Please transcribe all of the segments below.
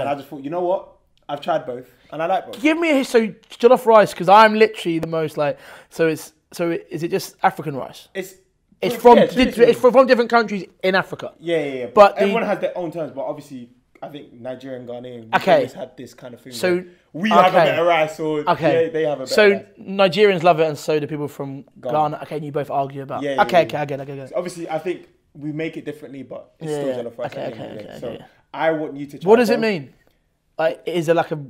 And I just thought, you know what? I've tried both, and I like both. Give me a so jollof rice because I'm literally the most like. So it's so is it just African rice? It's It's from yeah, it's from, different countries in Africa. Yeah, yeah, yeah. But But the- everyone has their own terms. But obviously, I think Nigerian, Ghanaian, Okay. always had this kind of thing. So, we have a better rice, or Okay, they, they have a better So rice. Nigerians love it, and so do people from Ghana. Ghana. Okay, and you both argue about. Yeah, yeah, okay, yeah, okay, yeah. I get, it, I get, it, get. Obviously, I think we make it differently, but it's Yeah, still jollof rice. Okay, the okay, the day. okay, so okay. I want you to try. What does it both. mean? Like, is it like a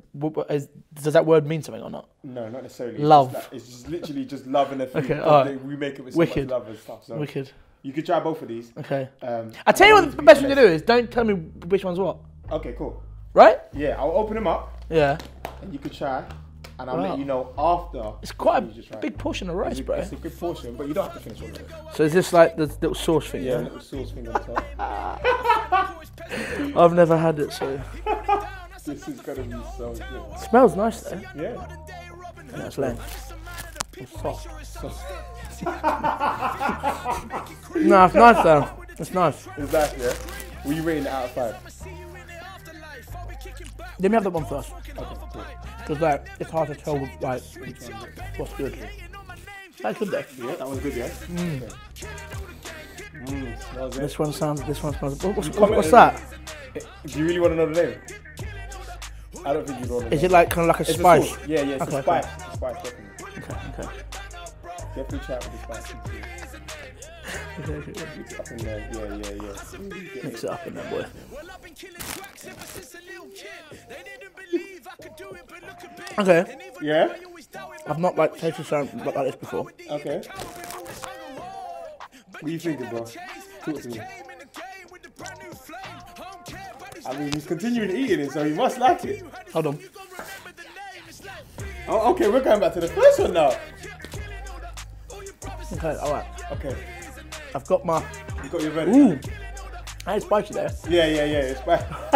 Is, does that word mean something or not? No, not necessarily. Love. It's just, like, it's just literally just loving the food. Okay, 'cause alright. they- We make it with so Wicked. love and stuff. So Wicked. you could try both of these. Okay. Um, I tell you what, the best thing to to do is don't tell me which one's what. Okay, cool. Right? Yeah, I'll open them up Yeah. and you could try, and I'll Wow. let you know after. It's quite a big portion of rice, It's bro. It's a good portion, but you don't have to finish all of it. So is this like the little sauce thing? Yeah, Yeah. little sauce thing on top. I've never had it, so this is gonna be so good. smells nice though. Yeah. Yeah, it's lame. It's soft. no, it's nice though. It's nice. Exactly. Yeah. Were you rating it out of five? Let me have that one first, Okay, cool. because like it's hard to tell like what's good. That's good though. Yeah, that was good, yeah. Mm. Okay. Mm. This one sounds. This one smells. What, what's, You what's, what's that? Do you really want to know the name? I don't think you know the name. Is it like kind of like a It's spice? sauce. Yeah, yeah, it's Okay, a okay. spice. A spice, definitely. Okay, okay. Definitely try it with the spice. okay, okay, okay. Mix it up in there. Yeah, yeah, yeah. Mix it up in there, boy. Okay, Yeah? I've not like tasted something like this before. Okay. What are you thinking, bro? Talk to me. I mean, he's continuing eating it, so he must like it. Hold on. Oh, okay, we're going back to the first one now. Okay, all right. Okay, I've got my. you got your verdict. Ooh, that is spicy there. Yeah, yeah, yeah. It's bad.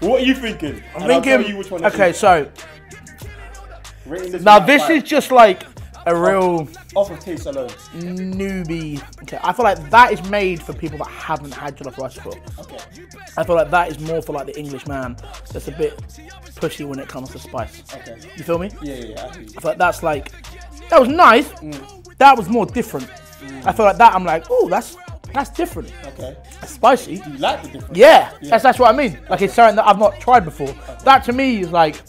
what are you thinking? I'm And thinking. tell you which one okay, so now one out of this is just like a real off of taste alone. newbie. Okay, I feel like that is made for people that haven't had jollof rice before. Okay. I feel like that is more for like the English man that's a bit pushy when it comes to spice. Okay. You feel me? Yeah, yeah, yeah. I feel like that's like that was nice. Mm. That was more different. Mm. I feel like that I'm like, oh, that's that's different. Okay. That's spicy. Do you like the difference? Yeah, that's that's what I mean. Like it's something that I've not tried before. That to me is like,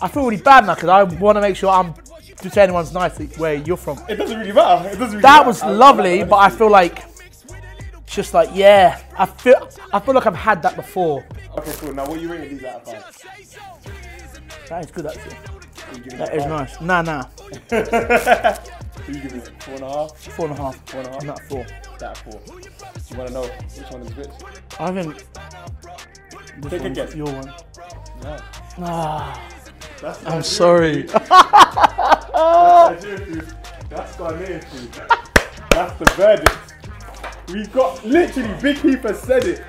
I feel really bad now because I want to make sure I'm saying anyone's nice where you're from. It doesn't really matter. It doesn't really That matter. was lovely, but I feel like just like yeah, I feel I feel like I've had that before. Okay, cool. Now, what are you rating these out of five? That is good actually. What you giving That is nice. Nah, nah, you it? Four and a half? four and a half. Four and a half? Not four. Of four. Do you want to know which one is which? I. This Take a guess. Your one. No. Ah, That's I'm sorry. That's That's the verdict. We got literally Big has said it.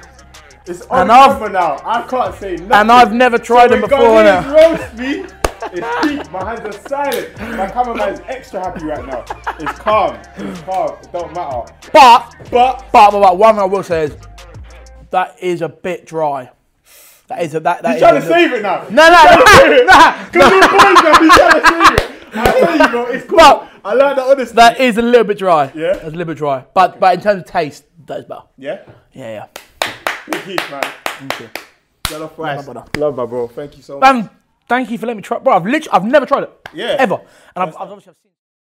It's on And I've- now. I can't say nothing. and I've never tried so them when before. Innit? roast me. It's deep. My hands are silent. My cameraman is extra happy right now. It's calm. It's calm. It don't matter. But But But, but, but one thing I will say is that is a bit dry. That is a that. that he's trying to save it now. No, no, no, no. Because you're boys now, he's trying to save it. I tell you, bro, it's cool. But- I like that honesty. That is a little bit dry. Yeah? That's a little bit dry. But but in terms of taste, that is better. yeah? Yeah, yeah. Big Heath, man. Thank you. Rice. brother. Love my bro. Thank you so much. Um, thank you for letting me try. Bro, I've literally, I've never tried it. Yeah. Ever. And I've, I've obviously I've seen.